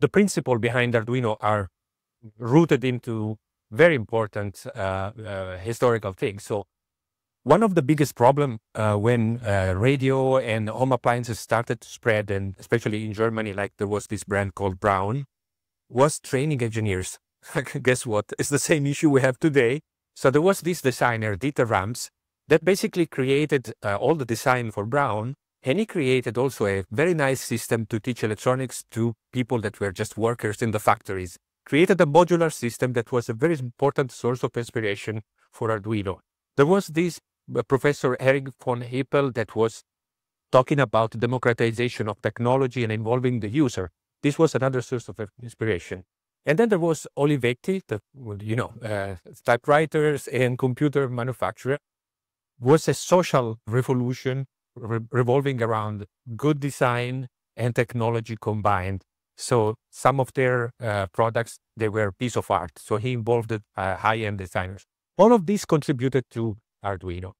the principle behind Arduino are rooted into very important uh, uh, historical things. So one of the biggest problem uh, when uh, radio and home appliances started to spread, and especially in Germany, like there was this brand called Braun, was training engineers. Guess what? It's the same issue we have today. So there was this designer, Dieter Rams, that basically created uh, all the design for Braun. And he created also a very nice system to teach electronics to people that were just workers in the factories. Created a modular system that was a very important source of inspiration for Arduino. There was this uh, Professor Eric von Hippel that was talking about democratization of technology and involving the user. This was another source of inspiration. And then there was Olivetti, the, you know, uh, typewriters and computer manufacturer, was a social revolution re revolving around good design and technology combined. So some of their uh, products, they were piece of art. So he involved uh, high-end designers. All of this contributed to Arduino.